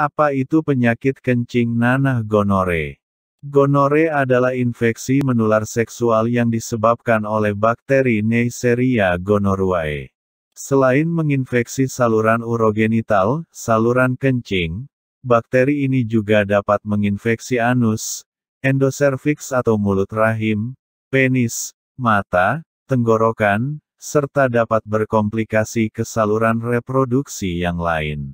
Apa itu penyakit kencing nanah gonore? Gonore adalah infeksi menular seksual yang disebabkan oleh bakteri Neisseria gonorrhoeae. Selain menginfeksi saluran urogenital, saluran kencing, bakteri ini juga dapat menginfeksi anus, endoservix atau mulut rahim, penis, mata, tenggorokan, serta dapat berkomplikasi ke saluran reproduksi yang lain.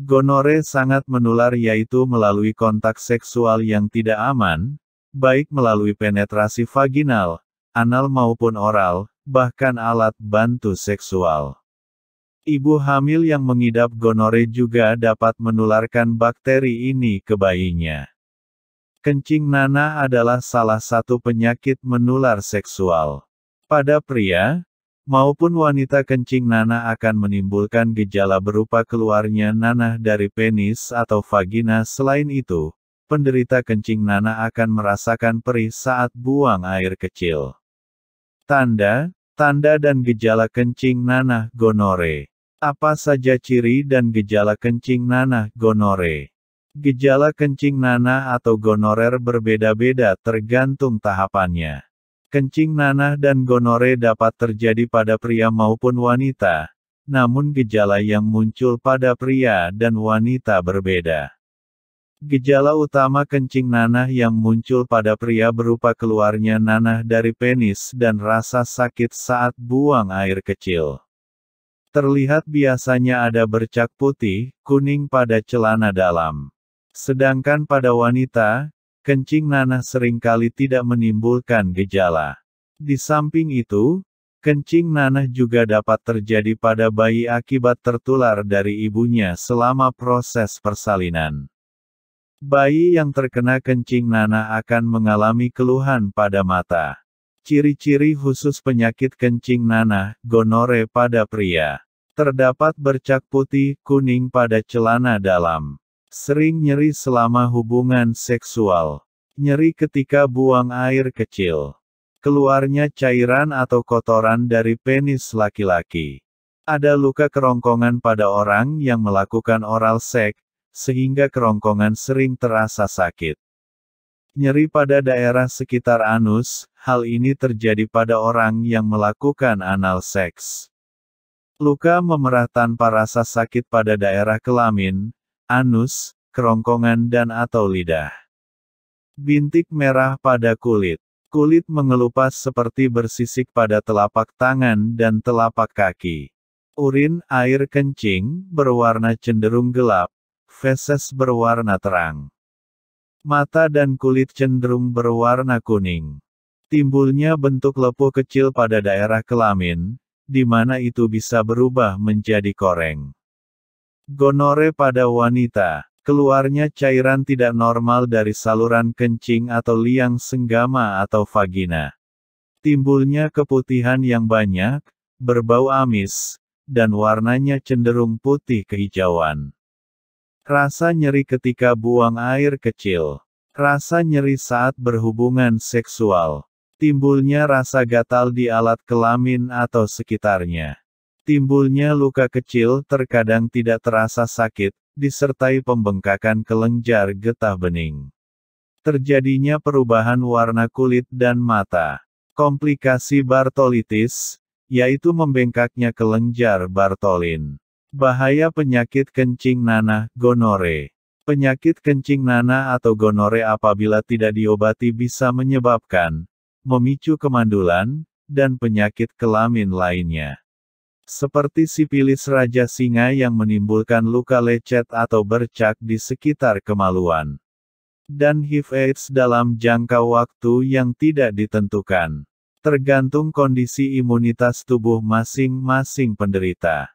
Gonore sangat menular yaitu melalui kontak seksual yang tidak aman, baik melalui penetrasi vaginal, anal maupun oral, bahkan alat bantu seksual. Ibu hamil yang mengidap gonore juga dapat menularkan bakteri ini ke bayinya. Kencing nanah adalah salah satu penyakit menular seksual. Pada pria, maupun wanita kencing nanah akan menimbulkan gejala berupa keluarnya nanah dari penis atau vagina. Selain itu, penderita kencing nanah akan merasakan perih saat buang air kecil. Tanda, tanda dan gejala kencing nanah gonore. Apa saja ciri dan gejala kencing nanah gonore? Gejala kencing nanah atau gonorer berbeda-beda tergantung tahapannya. Kencing nanah dan gonore dapat terjadi pada pria maupun wanita, namun gejala yang muncul pada pria dan wanita berbeda. Gejala utama kencing nanah yang muncul pada pria berupa keluarnya nanah dari penis dan rasa sakit saat buang air kecil. Terlihat biasanya ada bercak putih, kuning pada celana dalam. Sedangkan pada wanita, kencing nanah sering kali tidak menimbulkan gejala. Di samping itu, kencing nanah juga dapat terjadi pada bayi akibat tertular dari ibunya selama proses persalinan. Bayi yang terkena kencing nanah akan mengalami keluhan pada mata. Ciri-ciri khusus penyakit kencing nanah, gonore pada pria. Terdapat bercak putih, kuning pada celana dalam. Sering nyeri selama hubungan seksual. Nyeri ketika buang air kecil. Keluarnya cairan atau kotoran dari penis laki-laki. Ada luka kerongkongan pada orang yang melakukan oral seks, sehingga kerongkongan sering terasa sakit. Nyeri pada daerah sekitar anus, hal ini terjadi pada orang yang melakukan anal seks. Luka memerah tanpa rasa sakit pada daerah kelamin, anus, kerongkongan dan atau lidah. Bintik merah pada kulit. Kulit mengelupas seperti bersisik pada telapak tangan dan telapak kaki. Urin, air kencing, berwarna cenderung gelap. Feses berwarna terang. Mata dan kulit cenderung berwarna kuning. Timbulnya bentuk lepuh kecil pada daerah kelamin, di mana itu bisa berubah menjadi koreng. Gonore pada wanita. Keluarnya cairan tidak normal dari saluran kencing atau liang senggama atau vagina. Timbulnya keputihan yang banyak, berbau amis, dan warnanya cenderung putih kehijauan. Rasa nyeri ketika buang air kecil. Rasa nyeri saat berhubungan seksual. Timbulnya rasa gatal di alat kelamin atau sekitarnya. Timbulnya luka kecil terkadang tidak terasa sakit, disertai pembengkakan kelenjar getah bening. Terjadinya perubahan warna kulit dan mata. Komplikasi Bartolitis, yaitu membengkaknya kelenjar Bartolin. Bahaya penyakit kencing nanah, gonore. Penyakit kencing nanah atau gonore apabila tidak diobati bisa menyebabkan, memicu kemandulan, dan penyakit kelamin lainnya seperti sipilis raja singa yang menimbulkan luka lecet atau bercak di sekitar kemaluan. Dan HIV/AIDS dalam jangka waktu yang tidak ditentukan. Tergantung kondisi imunitas tubuh masing-masing penderita.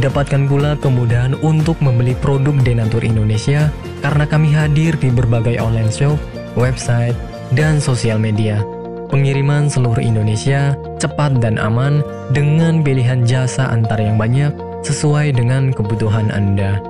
Dapatkan pula kemudahan untuk membeli produk Denatur Indonesia karena kami hadir di berbagai online shop, website, dan sosial media. Pengiriman seluruh Indonesia cepat dan aman dengan pilihan jasa antar yang banyak sesuai dengan kebutuhan Anda.